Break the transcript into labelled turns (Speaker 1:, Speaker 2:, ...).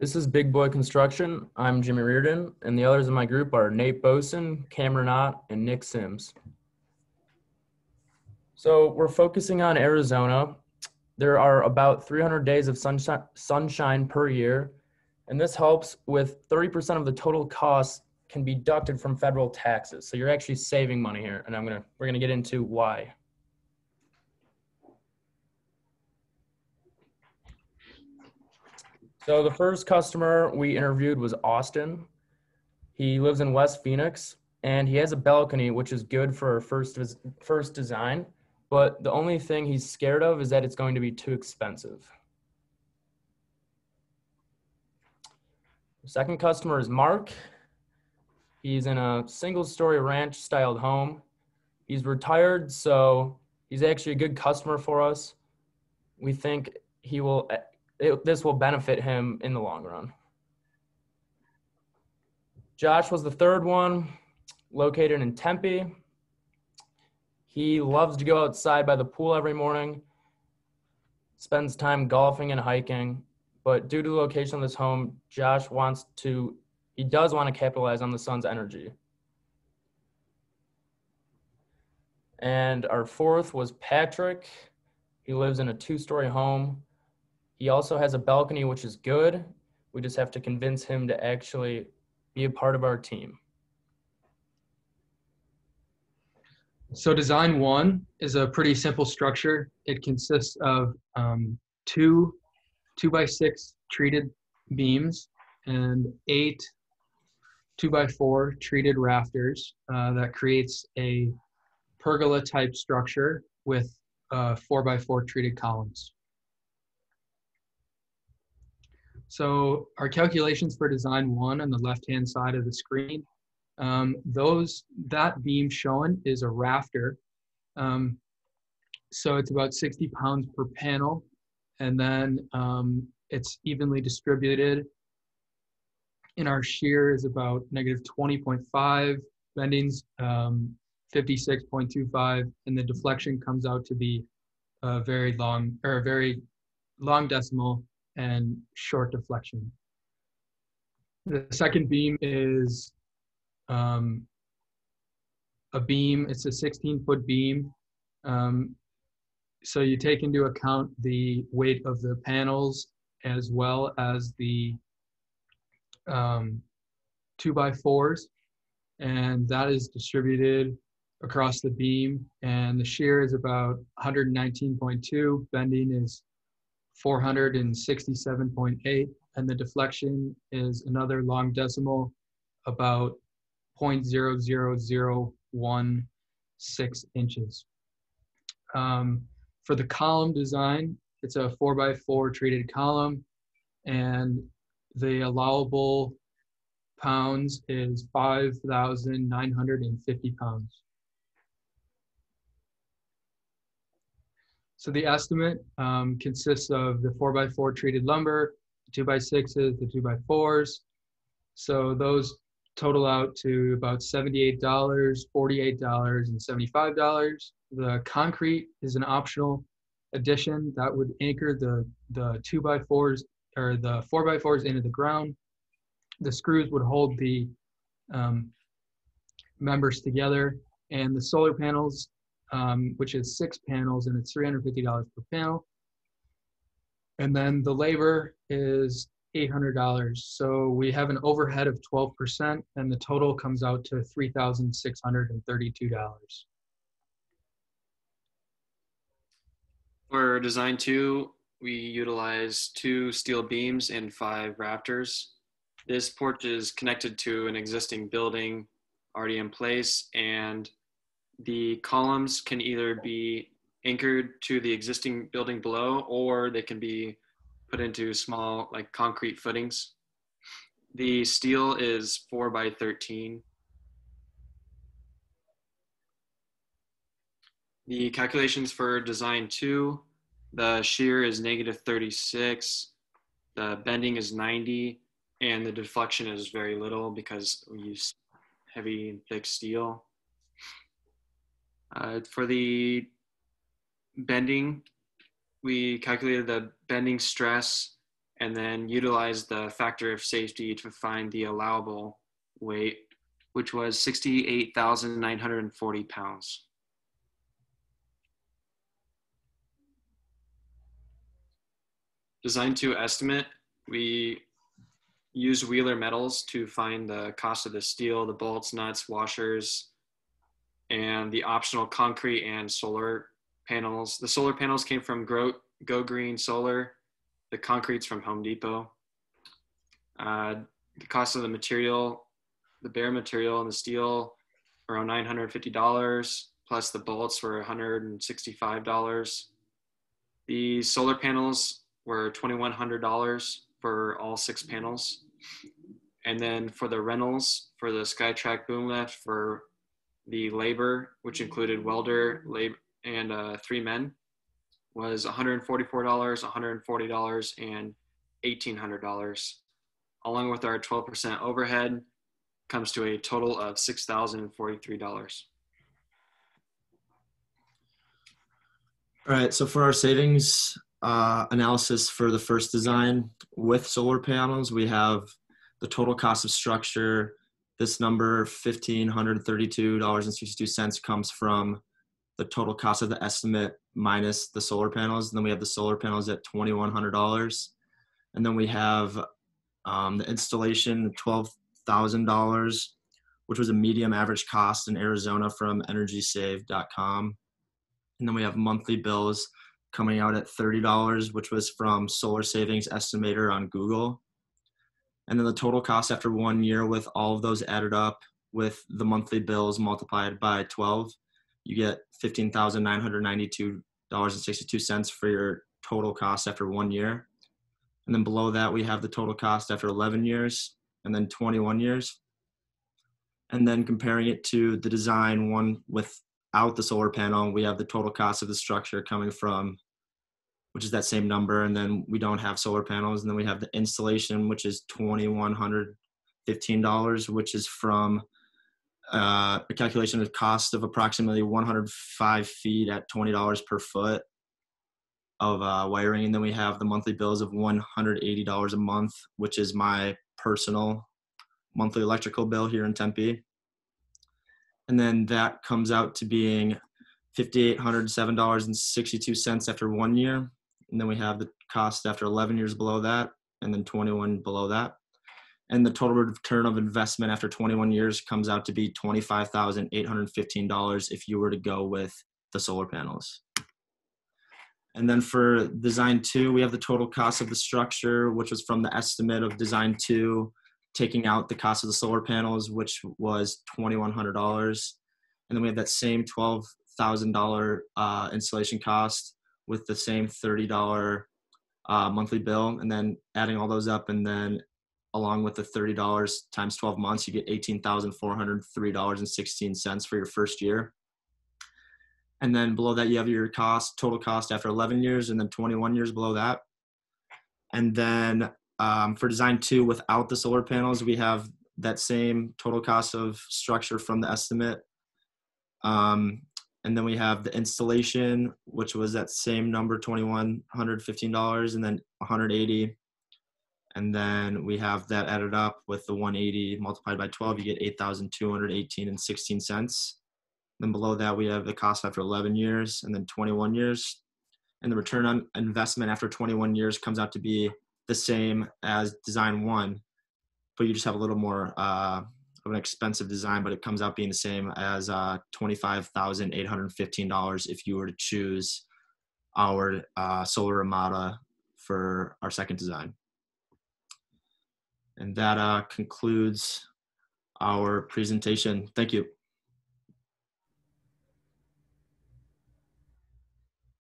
Speaker 1: This is Big Boy Construction. I'm Jimmy Reardon, and the others in my group are Nate Boson, Cameron Ott, and Nick Sims. So we're focusing on Arizona. There are about 300 days of sunshine, sunshine per year, and this helps with 30% of the total cost can be deducted from federal taxes. So you're actually saving money here, and I'm gonna we're gonna get into why. So the first customer we interviewed was Austin. He lives in West Phoenix, and he has a balcony, which is good for first first design. But the only thing he's scared of is that it's going to be too expensive. Second customer is Mark. He's in a single story ranch styled home. He's retired, so he's actually a good customer for us. We think he will, it, this will benefit him in the long run. Josh was the third one, located in Tempe. He loves to go outside by the pool every morning, spends time golfing and hiking. But due to the location of this home, Josh wants to, he does want to capitalize on the sun's energy. And our fourth was Patrick. He lives in a two story home. He also has a balcony, which is good. We just have to convince him to actually be a part of our team.
Speaker 2: So design one is a pretty simple structure. It consists of um, two two by six treated beams and eight two by four treated rafters uh, that creates a pergola type structure with uh, four by four treated columns. So our calculations for design one on the left hand side of the screen um, those that beam shown is a rafter. Um, so it's about 60 pounds per panel, and then um, it's evenly distributed. And our shear is about negative 20.5, bendings um, 56.25, and the deflection comes out to be a very long or a very long decimal and short deflection. The second beam is um, a beam. It's a 16 foot beam. Um, so you take into account the weight of the panels as well as the um, two by fours, and that is distributed across the beam. And the shear is about 119.2. Bending is 467.8, and the deflection is another long decimal, about 0.00016 inches. Um, for the column design, it's a four by four treated column and the allowable pounds is 5,950 pounds. So the estimate um, consists of the four by four treated lumber, two by sixes, the two by fours. So those total out to about $78, $48, and $75. The concrete is an optional addition that would anchor the, the two by fours or the four by fours into the ground. The screws would hold the um, members together and the solar panels, um, which is six panels and it's $350 per panel. And then the labor is $800. So we have an overhead of 12% and the total comes out to $3,632.
Speaker 3: For design two, we utilize two steel beams and five rafters. This porch is connected to an existing building already in place and the columns can either be anchored to the existing building below or they can be put into small like concrete footings. The steel is four by 13. The calculations for design two, the shear is negative 36, the bending is 90, and the deflection is very little because we use heavy and thick steel. Uh, for the bending, we calculated the bending stress and then utilized the factor of safety to find the allowable weight, which was 68,940 pounds. Design to estimate, we use Wheeler Metals to find the cost of the steel, the bolts, nuts, washers, and the optional concrete and solar panels. The solar panels came from Go, Go Green Solar. The concrete's from Home Depot. Uh, the cost of the material, the bare material and the steel, around $950, plus the bolts were $165. The solar panels were $2,100 for all six panels. And then for the rentals, for the SkyTrak boom lift, for the labor, which included welder, labor, and uh, three men, was $144, $140, and $1,800. Along with our 12% overhead, comes to a total of $6,043.
Speaker 4: All right, so for our savings uh, analysis for the first design with solar panels, we have the total cost of structure. This number, $1,532.62, comes from the total cost of the estimate minus the solar panels. And then we have the solar panels at $2,100. And then we have um, the installation, $12,000, which was a medium average cost in Arizona from energysave.com. And then we have monthly bills coming out at $30, which was from Solar Savings Estimator on Google. And then the total cost after one year with all of those added up with the monthly bills multiplied by 12, you get $15,992.62 for your total cost after one year. And then below that, we have the total cost after 11 years and then 21 years. And then comparing it to the design one without the solar panel, we have the total cost of the structure coming from, which is that same number. And then we don't have solar panels. And then we have the installation, which is $2,115, which is from uh, a calculation of cost of approximately 105 feet at $20 per foot of uh, wiring. And then we have the monthly bills of $180 a month, which is my personal monthly electrical bill here in Tempe. And then that comes out to being $5,807.62 after one year. And then we have the cost after 11 years below that, and then 21 below that. And the total return of investment after 21 years comes out to be $25,815 if you were to go with the solar panels. And then for design two, we have the total cost of the structure, which was from the estimate of design two, taking out the cost of the solar panels, which was $2,100. And then we have that same $12,000 uh, installation cost with the same $30 uh, monthly bill. And then adding all those up and then along with the $30 times 12 months, you get $18,403.16 for your first year. And then below that, you have your cost, total cost after 11 years, and then 21 years below that. And then um, for design two, without the solar panels, we have that same total cost of structure from the estimate. Um, and then we have the installation, which was that same number, $2,115, and then 180 and then we have that added up with the 180 multiplied by 12 you get 8218 and 16 cents. Then below that we have the cost after 11 years and then 21 years. And the return on investment after 21 years comes out to be the same as design one but you just have a little more uh, of an expensive design but it comes out being the same as uh, $25815 if you were to choose our uh, solar Ramada for our second design and that uh, concludes our presentation. Thank you.